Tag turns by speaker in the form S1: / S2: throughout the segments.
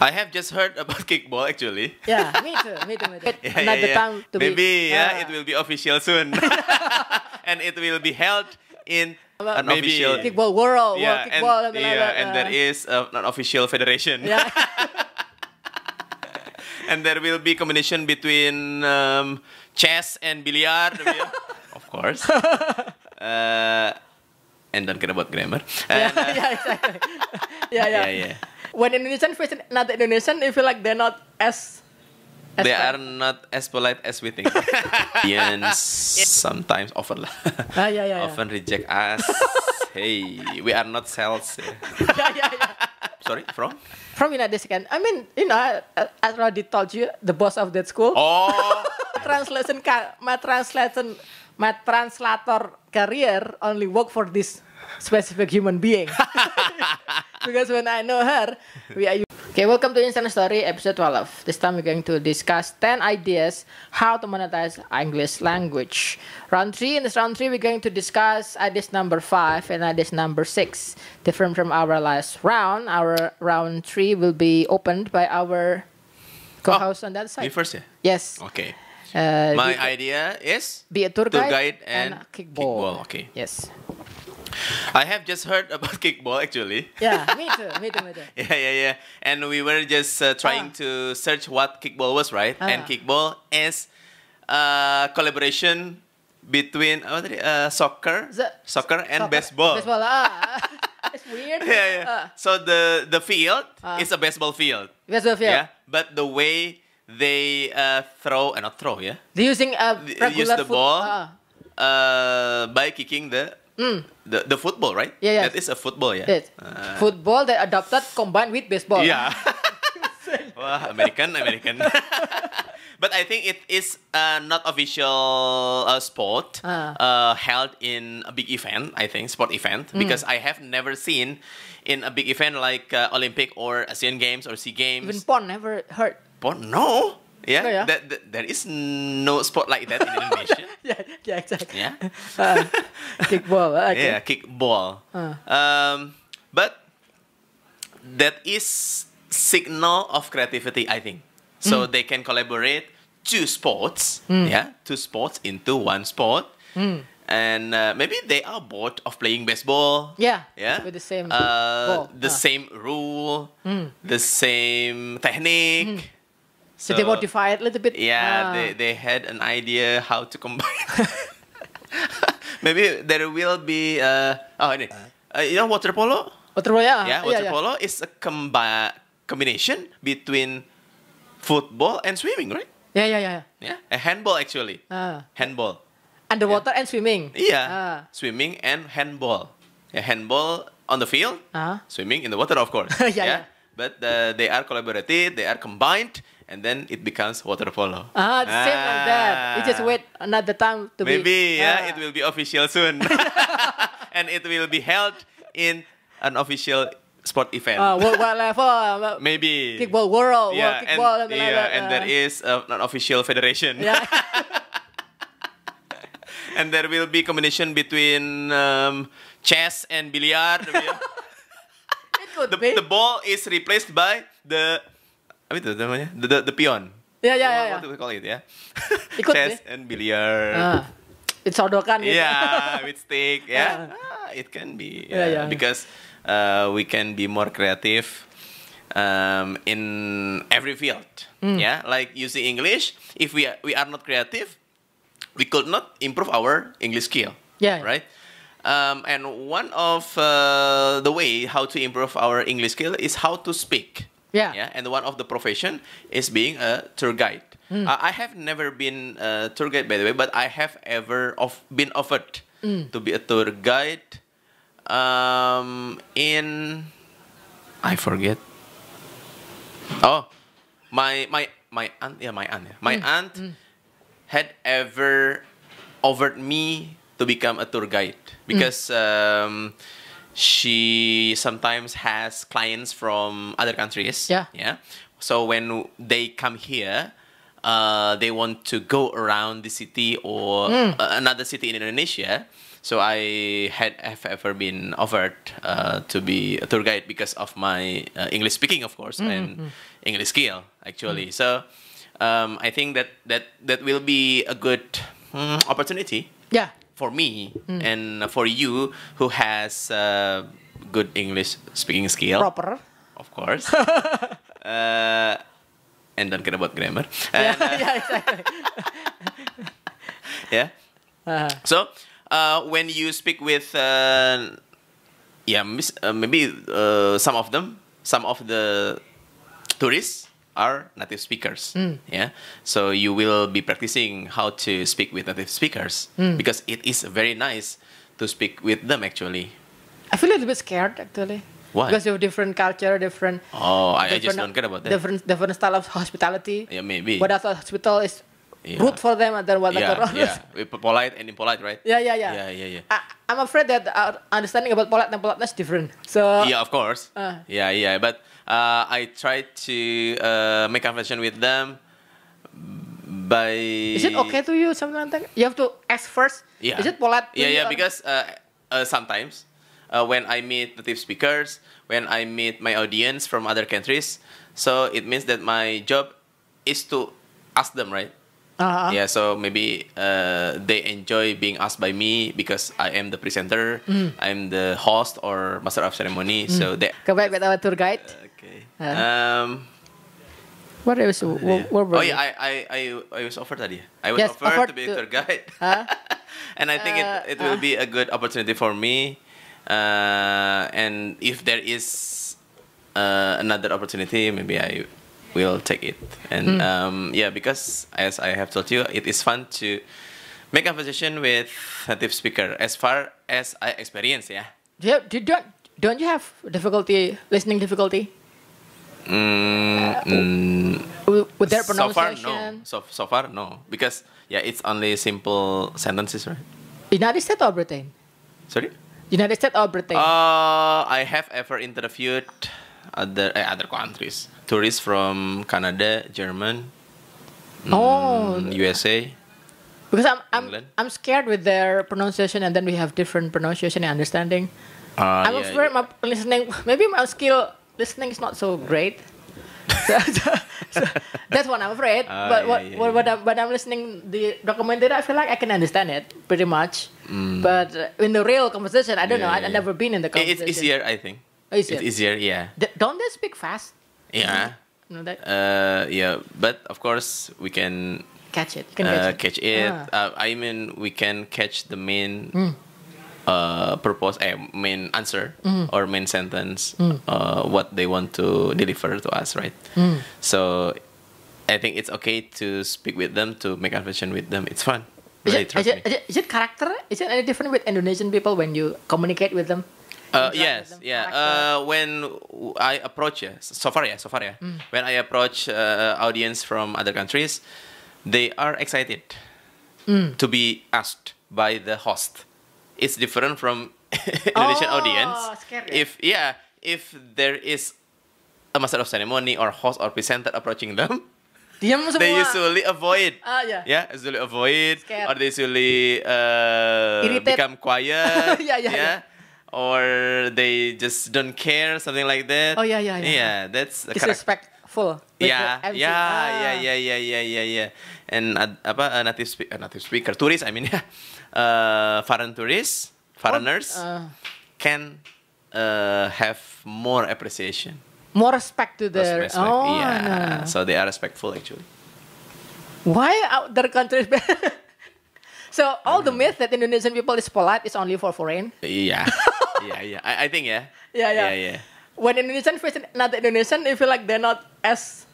S1: I have just heard about kickball actually.
S2: Yeah, me too, me too, me too.
S1: Yeah,
S2: Another
S1: yeah, yeah.
S2: time to
S1: Maybe
S2: be.
S1: yeah,
S2: uh,
S1: it will be official soon, and it will be held in an
S3: Maybe
S1: official.
S2: Kickball world,
S1: Yeah,
S2: world
S1: and,
S2: kickball, like
S1: yeah, and
S2: uh,
S1: there is uh, an official federation,
S2: Yeah.
S1: and there will be combination between um, chess and billiard, of course. Uh, and don't care about grammar.
S2: yeah,
S1: And, uh,
S2: yeah, exactly. yeah, yeah,
S1: yeah, yeah.
S2: When Indonesian face another Indonesian, I feel like they're not as. as
S1: They are not as polite as we think. Indians sometimes often
S2: Ah, yeah, yeah, yeah.
S1: often reject us. hey, we are not sales.
S2: yeah, yeah, yeah.
S1: Sorry, from?
S2: From United States, I mean, you know, I, I already told you the boss of that school.
S1: Oh,
S2: translation my translation my translator career only work for this specific human being because when I know her we are okay welcome to Instant Story episode 12 this time we're going to discuss 10 ideas how to monetize English language round 3 in this round 3 we're going to discuss ideas number 5 and ideas number 6 different from our last round our round 3 will be opened by our co-host on that side
S1: me first, yeah.
S2: yes
S1: Okay.
S2: uh,
S1: My
S2: be-
S1: idea is
S2: be a tour
S1: Tour
S2: guide,
S1: guide
S2: and,
S1: and
S2: kickball.
S1: kickball, okay.
S2: Yes.
S1: I have just heard about kickball actually.
S2: Yeah, me too. Me too. Me too.
S1: Yeah, yeah, yeah. And we were just uh, trying
S2: Ah.
S1: to search what kickball was, right?
S2: Ah.
S1: And kickball is uh, collaboration between apa? Uh, soccer,
S2: The-
S1: soccer and
S2: Soccer-
S1: baseball.
S2: Baseball. Ah, it's weird.
S1: yeah, yeah.
S2: Ah,
S1: so the the field is a baseball field.
S2: baseball field.
S1: Yeah, but the way they uh, throw and not throw, yeah,
S2: They using a regular
S1: use the
S2: foot-
S1: ball uh, by kicking the the the football, right?
S2: Mm. Yeah, yeah.
S1: That is a football, yeah.
S2: yes.
S1: Uh,
S2: Football that adopted combined with baseball.
S1: Yeah. Wah, American, American. but I think it is uh, not official uh, sport
S2: Ah.
S1: uh, held in a big event. I think sport event
S2: Hmm.
S1: because I have never seen in a big event like uh, Olympic or Asian Games or Sea Games.
S2: Even Pon never heard.
S1: Sport? No. Yeah,
S2: No, yeah.
S1: That, that- there is no sport like that in Indonesia.
S2: yeah, yeah, exactly.
S1: yeah.
S2: Ah, kickball. Okay.
S1: Yeah, kickball.
S2: Ah.
S1: Um, but that is signal of creativity, I think. So
S2: Hmm.
S1: they can collaborate two sports, yeah, two sports into one sport,
S2: Hmm.
S1: and uh, maybe they are bored of playing baseball.
S2: Yeah,
S1: yeah,
S2: with the same
S1: uh,
S2: ball.
S1: the same rule,
S2: Hmm.
S1: the same technique.
S2: So, they modify it a little bit.
S1: Yeah,
S2: Ah.
S1: they, they had an idea how to combine. Maybe there will be uh, oh ini uh, you know water polo
S2: Water polo, yeah.
S1: yeah water polo is a combi- combination between football and swimming right
S2: Yeah, yeah, yeah.
S1: yeah a handball actually
S2: Ah.
S1: handball
S2: Underwater and swimming.
S1: yeah
S2: Ah.
S1: swimming and handball yeah handball on the field
S2: Ah.
S1: swimming in the water of course
S2: Yeah, yeah.
S1: but uh, they are collaborated they are combined and then it becomes water polo
S2: Ah, the same like that. You just
S1: Ah.
S2: wait another time to
S1: Maybe
S2: be.
S1: yeah,
S2: ah.
S1: it will be official soon, and it will be held in an official sport event.
S2: Ah, worldwide level. ah,
S1: Maybe
S2: Kickball world, world
S1: Yeah,
S2: kickball,
S1: and,
S2: like
S1: yeah,
S2: that.
S1: and there
S2: ah.
S1: uh, an official federation,
S2: Yeah.
S1: and there will be combination between um, chess and billiard.
S2: it could
S1: the,
S2: be.
S1: the ball is replaced by the apa itu namanya? The, the, the peon.
S2: yeah, yeah,
S1: What-
S2: yeah,
S1: What do we call it? Yeah,
S2: It could
S1: chess and billiard.
S2: Ah. Disodokan gitu.
S1: yeah with stick yeah
S2: Ah.
S1: It can be
S2: Yeah,
S1: yeah,
S2: yeah.
S1: because uh, we can be more creative um, in every field
S2: Hmm.
S1: yeah like using english if we are, we are not creative we could not improve our english skill
S2: Yeah.
S1: right um, and one of uh, the way how to improve our english skill is how to speak
S2: Yeah.
S1: yeah and one of the profession is being a tour guide
S2: Hmm.
S1: Uh, I have never been a tour guide, by the way, but I have ever of been offered
S2: Hmm.
S1: to be a tour guide um, in I forget. Oh, my my my aunt, yeah, my aunt, yeah. my
S2: Hmm.
S1: aunt had ever offered me to become a tour guide because um, she sometimes has clients from other countries.
S2: Yeah.
S1: Yeah. So when they come here, uh, they want to go around the city or uh, another city in Indonesia. So I had have ever been offered uh, to be a tour guide because of my uh, English speaking, of course, and English skill actually. So um, I think that that that will be a good mm, opportunity
S2: Yeah.
S1: For me and for you who has uh, good English speaking skill,
S2: Proper.
S1: of course. uh, and don't care about grammar.
S2: Yeah,
S1: And, uh,
S2: yeah, exactly.
S1: yeah.
S2: Uh,
S1: So uh, when you speak with, uh, yeah, mis- uh, maybe uh, some of them, some of the tourists are native speakers. Mm. Yeah. So you will be practicing how to speak with native speakers mm. because it is very nice to speak with them actually.
S2: I feel a little bit scared actually.
S1: Why?
S2: Because you have different culture, different.
S1: Oh, I, I just
S2: different-
S1: don't care about that.
S2: Different, different style of hospitality.
S1: Yeah, maybe.
S2: What other hospital is
S1: Yeah.
S2: rude for them, and then what
S1: yeah,
S2: other
S1: yeah, We polite and impolite, right?
S2: yeah, yeah, yeah.
S1: Yeah, yeah, yeah.
S2: I, I'm afraid that our understanding about polite and politeness is different. So
S1: yeah, of course.
S2: Uh.
S1: yeah, yeah. But uh, I try to uh, make conversation with them by.
S2: is it okay to you something like that? You have to ask first.
S1: Yeah.
S2: Is it polite?
S1: Yeah, yeah. Because uh, uh, sometimes uh, when I meet native speakers, when I meet my audience from other countries, so it means that my job is to ask them, right?
S2: Uh-huh.
S1: Yeah, so maybe uh, they enjoy being asked by me because I am the presenter,
S2: Mm.
S1: I'm the host or master of ceremony. So they
S2: Come back with our tour guide.
S1: Okay.
S2: Uh.
S1: Um.
S2: What else? What, what
S1: Oh yeah, I, I I I was offered tadi. I was
S2: Yes,
S1: offered,
S2: offered
S1: to be a tour guide,
S2: Huh?
S1: and I think
S2: Uh,
S1: it it will
S2: uh.
S1: be a good opportunity for me. Uh, and if there is uh, another opportunity, maybe I will take it. And
S2: Hmm.
S1: um, yeah, because as I have told you, it is fun to make conversation with native speaker. As far as I experience, yeah.
S2: do, do, don't don't you have difficulty listening difficulty
S1: Mm, mm,
S2: with, their
S1: So far, no. So, so far, no. Because, yeah, it's only simple sentences, right?
S2: United States or Britain?
S1: Sorry?
S2: United States or Britain?
S1: Uh, I have ever interviewed other eh, other countries. Tourists from Canada, German,
S2: oh,
S1: mm, USA.
S2: because I'm I'm
S1: England.
S2: I'm scared with their pronunciation, and then we have different pronunciation and understanding.
S1: Uh,
S2: I'm
S1: yeah,
S2: afraid my listening, maybe my skill listening is not so great. so, so- so that's what I'm afraid.
S1: Ah,
S2: but
S1: yeah,
S2: what,
S1: yeah,
S2: what,
S1: yeah.
S2: what I'm, when I'm listening the documentary, I feel like I can understand it pretty much.
S1: Mm.
S2: But uh, in the real conversation, I don't know.
S1: Yeah,
S2: I,
S1: yeah,
S2: I've
S1: yeah.
S2: never been in the conversation.
S1: It's easier, I think.
S2: Oh, easier.
S1: It's easier, yeah.
S2: Don't they speak fast?
S1: Yeah.
S2: You know that
S1: Uh, yeah, but of course we can
S2: catch it. Can
S1: uh,
S2: catch it.
S1: catch it.
S2: Ah.
S1: Uh, I mean, we can catch the main
S2: Hmm.
S1: uh, purpose, eh, main answer
S2: Hmm.
S1: or main sentence, uh, what they want to deliver to us, right?
S2: Hmm.
S1: So, I think it's okay to speak with them, to make conversation with them. It's fun.
S2: Is
S1: Really,
S2: it, is, it, is, it, is it character? Is it any different with Indonesian people when you communicate with them?
S1: Uh, yes, yeah. Uh, when I approach, yeah, so far, yeah, so far, yeah.
S2: Mm.
S1: When I approach uh, audience from other countries, they are excited
S2: Mm.
S1: to be asked by the host. It's different from Indonesian
S2: Oh,
S1: audience.
S2: scary.
S1: If yeah, if there is a master of ceremony or host or presenter approaching them,
S2: Diam semua.
S1: they usually avoid.
S2: Ah, yeah.
S1: Yeah, usually avoid,
S2: Scared.
S1: or they usually uh,
S2: Irritate.
S1: become quiet.
S2: Yeah, yeah, yeah.
S1: Or they just don't care, something like that.
S2: Oh, yeah, yeah, yeah.
S1: Yeah, that's.
S2: Disrespectful.
S1: Yeah, yeah,
S2: Ah.
S1: yeah, yeah, yeah, yeah, yeah, yeah. And uh, apa uh, native speaker, native speaker, tourist, I mean, yeah, uh, foreign tourists, foreigners
S2: Uh,
S1: can uh, have more appreciation.
S2: more respect to their.
S1: respect.
S2: Oh,
S1: yeah,
S2: no.
S1: so they are respectful actually.
S2: Why other countries? so all the myth that Indonesian people is polite is only for foreign.
S1: Yeah, yeah, yeah. I, I think yeah.
S2: Yeah, yeah.
S1: yeah, yeah.
S2: When Indonesian face another Indonesian, they feel like they're not as.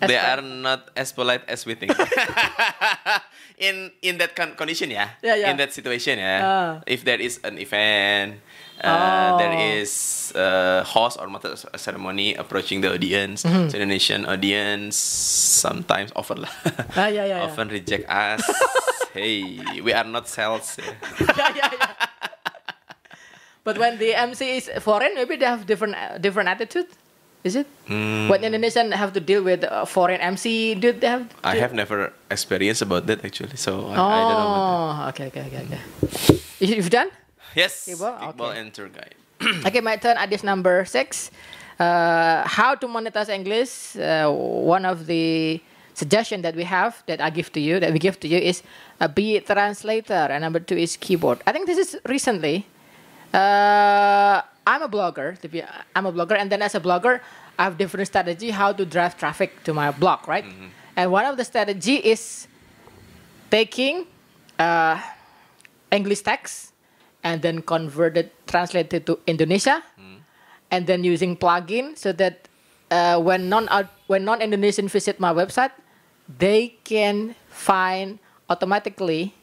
S2: As
S1: They
S2: polite.
S1: are not as polite as we think. in in that con- condition, yeah.
S2: Yeah, yeah.
S1: In that situation, yeah.
S2: Ah.
S1: If there is an event, uh, there
S2: Oh.
S1: is a host or master of ceremony approaching the audience.
S2: Mm-hmm.
S1: So Indonesian audience sometimes often lah.
S2: Ah, yeah, yeah, yeah.
S1: often reject us. hey, we are not sales. yeah.
S2: yeah, yeah, yeah. But when the MC is foreign, maybe they have different uh, different attitude. Is it?
S1: Mm.
S2: When Indonesian have to deal with a foreign MC, do they have?
S1: I have never experienced about that actually, so I, I don't know.
S2: Oh, okay, okay, okay, okay. You- You've done?
S1: Yes,
S2: Iqbal?
S1: Iqbal
S2: Okay.
S1: and tour guide.
S2: okay, my turn. Adis number six. Uh, how to monetize English? Uh, one of the suggestion that we have that I give to you, that we give to you, is uh, be a translator, and number two is keyboard. I think this is recently. Uh, I'm a blogger. I'm a blogger, and then as a blogger, I have different strategy how to drive traffic to my blog, right? And one of the strategy is taking uh, English text and then convert it, translate it to Indonesia, and then using plugin so that uh, when non when non Indonesian visit my website, they can find automatically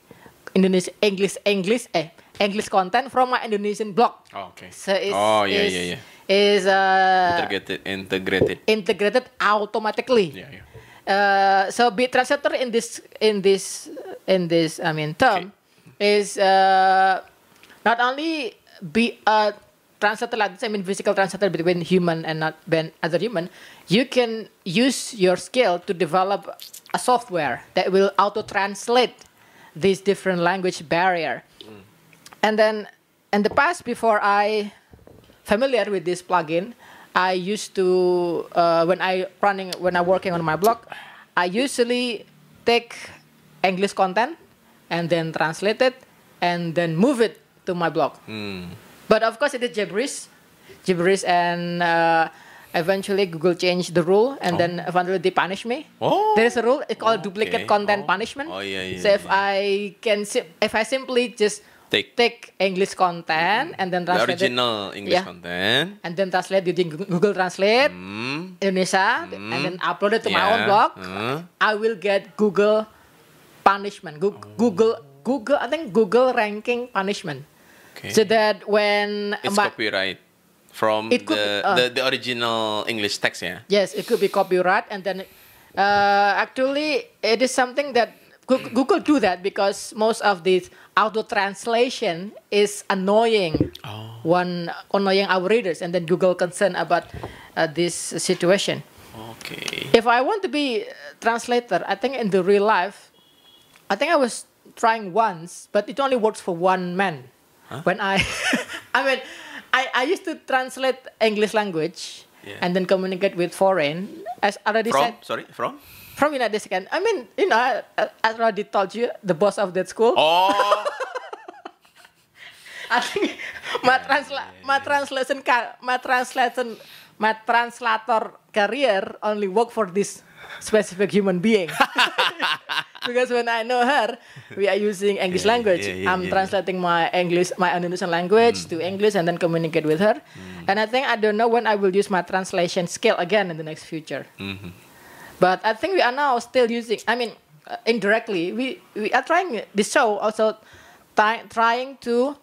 S2: Indonesian English English eh English content from my Indonesian blog.
S1: Oh, okay.
S2: So it's,
S1: oh yeah,
S2: is,
S1: yeah, yeah.
S2: Is uh,
S1: Integrated, integrated.
S2: integrated automatically.
S1: Yeah, yeah.
S2: Uh, so be translator in this in this in this I mean term is uh, not only be a translator like this, I mean physical translator between human and not ben other human. You can use your skill to develop a software that will auto translate these different language barrier. And then in the past, before I familiar with this plugin, I used to uh, when I running when I working on my blog, I usually take English content and then translate it and then move it to my blog.
S1: Hmm.
S2: But of course, it is gibberish, gibberish, and uh, eventually Google changed the rule, and then eventually they punish me.
S1: Oh.
S2: There is a rule it's called duplicate
S1: Okay.
S2: content
S1: Oh.
S2: punishment.
S1: Oh, yeah, yeah,
S2: So if
S1: yeah.
S2: I can, if I simply just
S1: Take
S2: take English content and then
S1: the
S2: translate it,
S1: original English
S2: Yeah.
S1: content.
S2: and then translate using Google Translate
S1: Hmm.
S2: Indonesia, and then upload it to my
S1: Yeah.
S2: own blog,
S1: Huh?
S2: I will get Google punishment. Goo- Google, Google, I think Google ranking punishment.
S1: Okay.
S2: So that when
S1: it's
S2: my-
S1: copyright from
S2: It could
S1: the,
S2: be, uh,
S1: the the original English text, yeah.
S2: Yes, it could be copyright, and then uh, actually it is something that Google do that because most of this auto translation is annoying
S1: Oh.
S2: one annoying our readers, and then Google concerned about uh, this situation.
S1: Okay.
S2: If I want to be a translator, I think in the real life, I think I was trying once, but it only works for one man. When I, I mean, I, I used to translate English language
S1: Yeah.
S2: and then communicate with foreign. As already
S1: From
S2: said,
S1: sorry from.
S2: From United States. I mean, you know, I, I already told you the boss of that school.
S1: Oh.
S2: I think my transla- my translation my translation my translator career only work for this specific human being. because when I know her, we are using English
S1: Yeah,
S2: language.
S1: yeah, yeah,
S2: I'm
S1: yeah,
S2: translating my English my Indonesian language to English and then communicate with her. And I think I don't know when I will use my translation skill again in the next future.
S1: Mhm.
S2: But I think we are now still using. I mean, uh, indirectly, we we are trying this show also try, trying to.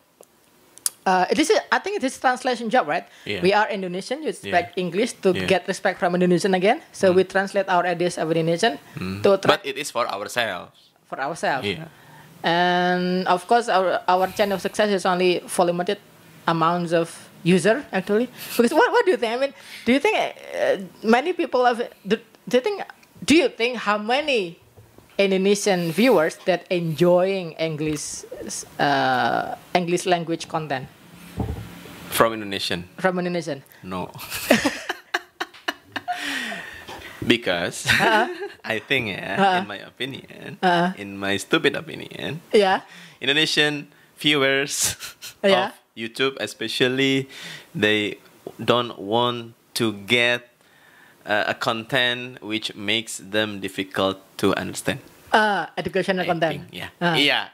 S2: Uh, this is, I think it is translation job, right?
S1: Yeah.
S2: We are Indonesian. You expect English to
S1: Yeah.
S2: get respect from Indonesian again. So we translate our ideas of Indonesian to tra-
S1: But it is for ourselves.
S2: for ourselves.
S1: Yeah.
S2: And of course, our our channel of success is only for limited amounts of user actually. Because what what do you think? I mean, do you think uh, many people have? Do, do you think? Do you think how many Indonesian viewers that enjoying English uh, English language content
S1: From Indonesian.
S2: from Indonesian?
S1: No. because uh-huh. I think yeah, in uh-huh. my opinion, uh-huh. in my stupid opinion,
S2: Yeah,
S1: Indonesian viewers
S2: Yeah.
S1: of YouTube especially they don't want to get uh, a content which makes them difficult to understand.
S2: uh, educational
S1: I
S2: content.
S1: think, yeah.
S2: Uh,
S1: Yeah.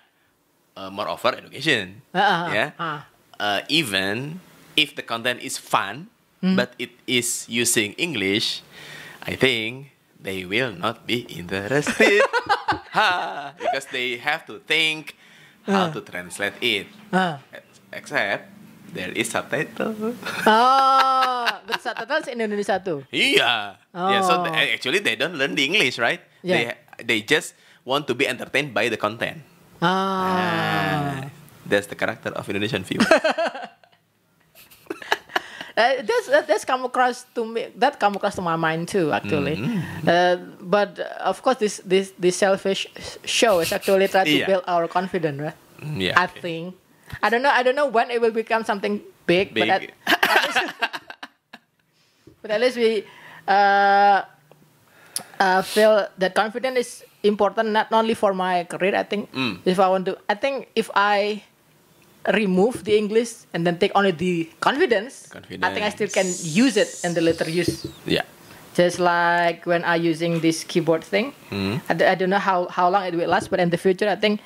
S1: Uh, moreover education.
S2: Uh, uh,
S1: yeah.
S2: uh.
S1: Uh, even if the content is fun
S2: Hmm.
S1: but it is using English, I think they will not be interested. ha, because they have to think how
S2: Uh.
S1: to translate it.
S2: Uh.
S1: Except there is subtitle.
S2: Oh, but subtitles in Indonesia too.
S1: yeah. Yeah, so
S2: Oh.
S1: they- actually they don't learn the English, right?
S2: Yeah.
S1: They they just want to be entertained by the content.
S2: Ah.
S1: Ah, that's the character of Indonesian view.
S2: Uh, that's that, that's come across to me. That come across to my mind too, actually.
S1: Mm-hmm.
S2: Uh, but uh, of course, this this this selfish show is actually try to
S1: Yeah.
S2: build our confidence, right?
S1: Yeah.
S2: I think. I don't know. I don't know when it will become something big, but at, at least, but at least we uh, uh, feel that confidence is important not only for my career. I think
S1: Mm.
S2: if I want to, I think if I remove the English and then take only the confidence, I think I still can use it in the later use.
S1: Yeah.
S2: Just like when I using this keyboard thing,
S1: Mm.
S2: I, d- I don't know how, how long it will last, but in the future, I think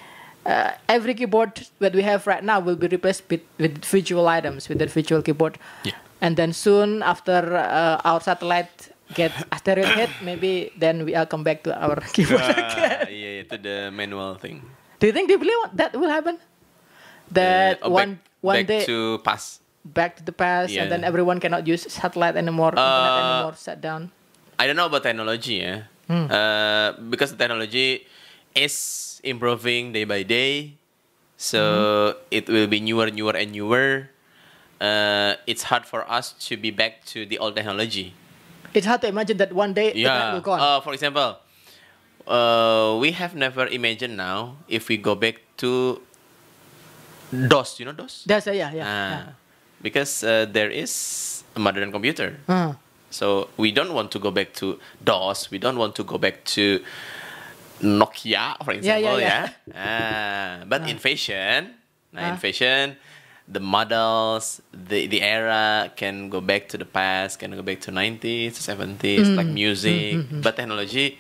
S2: uh, every keyboard that we have right now will be replaced with, with visual items, with the visual keyboard.
S1: Yeah.
S2: And then soon after uh, our satellite get asteroid hit, maybe then we will come back to our keyboard
S1: Ah,
S2: again.
S1: yeah, yeah, to the manual thing.
S2: Do you think they believe that will happen? That
S1: Uh, oh,
S2: one
S1: back,
S2: one
S1: back
S2: day
S1: to pass.
S2: back to the past, and then
S1: Yeah.
S2: everyone cannot use satellite anymore, internet
S1: Uh,
S2: anymore, shut down.
S1: I don't know about technology, yeah.
S2: Hmm.
S1: Uh, because the technology is improving day by day, so
S2: Hmm.
S1: it will be newer, newer, and newer. Uh, it's hard for us to be back to the old technology.
S2: It's hard to imagine that one day
S1: Yeah.
S2: will gone.
S1: Uh, for example, uh, we have never imagined now if we go back to DOS. You know DOS?
S2: That's a, yeah, yeah.
S1: Ah,
S2: yeah.
S1: Because uh, there is a modern computer.
S2: Uh,
S1: So we don't want to go back to DOS. We don't want to go back to Nokia, for
S2: Yeah, yeah,
S1: example.
S2: yeah.
S1: yeah. Ah, but in fashion, nah, in
S2: Ah.
S1: fashion, the models, the the era can go back to the past, can go back to 90s, 70s, like
S2: Mm.
S1: music.
S2: Mm-hmm.
S1: But technology,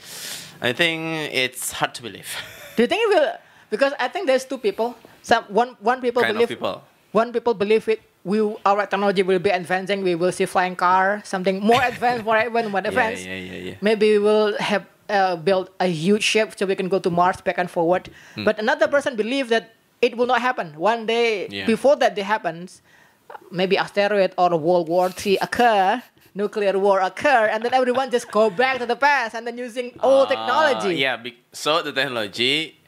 S1: I think it's hard to believe.
S2: do you think it will? Because I think there's two people. Some one one people
S1: kind
S2: believe
S1: people.
S2: one people believe it. We our technology will be advancing. We will see flying car, something more advanced, more even more
S1: Yeah, yeah, yeah, yeah.
S2: Maybe we will have uh, built a huge ship so we can go to Mars back and forward.
S1: Hmm.
S2: But another person believes that it will not happen. One day
S1: Yeah.
S2: before that day happens, maybe asteroid or World War III occur, nuclear war occur, and then everyone just go back to the past and then using old
S1: Ah,
S2: technology.
S1: Yeah, so the technology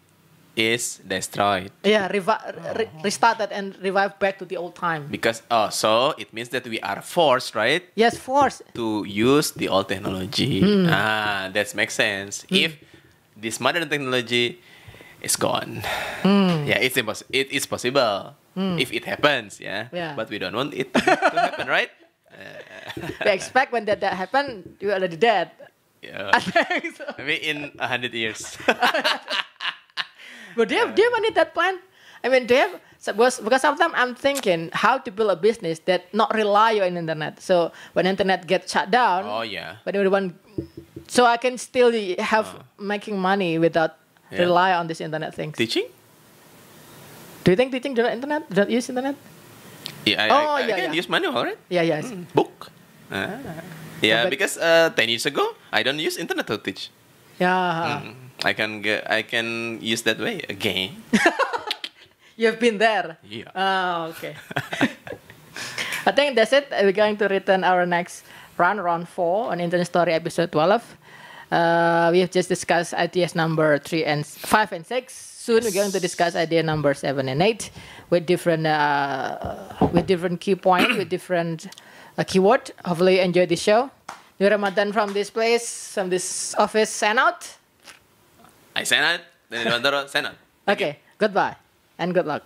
S1: is destroyed.
S2: Yeah, revi- re- restarted and revived back to the old time.
S1: Because oh, so it means that we are forced, right,
S2: Yes, forced
S1: to use the old technology.
S2: Hmm.
S1: Ah, that makes sense. If this modern technology is gone,
S2: Hmm.
S1: yeah, it's impossible. It is possible if it happens, yeah?
S2: Yeah.
S1: But we don't want it to, to happen, right?
S2: We expect when that, that happen, you are already dead.
S1: Yeah.
S2: I think so.
S1: Maybe in a hundred years.
S2: But do you, have, do you have any that plan? I mean, do you have because, because sometimes I'm thinking how to build a business that not rely on internet. So when internet gets shut down,
S1: oh yeah.
S2: but everyone, so I can still have making money without
S1: Uh. Yeah.
S2: rely on this internet things.
S1: Teaching?
S2: do you think teaching don't internet don't use internet?
S1: Yeah, I,
S2: Oh,
S1: I, I
S2: yeah,
S1: can
S2: yeah.
S1: use manual, right?
S2: Yeah, yes.
S1: Book. Ah. Yeah, because uh, ten years ago I don't use internet to teach.
S2: Yeah,
S1: Mm. I can get, I can use that way again.
S2: you've been there.
S1: Yeah.
S2: Oh, okay. I think that's it. We're going to return our next round, round four on Internet Story episode 12. Uh, we have just discussed ideas number three and five and six. Soon we're going to discuss idea number seven and eight with different uh, with different key point with different uh, keyword. Hopefully you enjoy the show. New Ramadan from this place, from this office, sign out.
S1: I send out, then Devantoro send out.
S2: Okay, goodbye and good luck.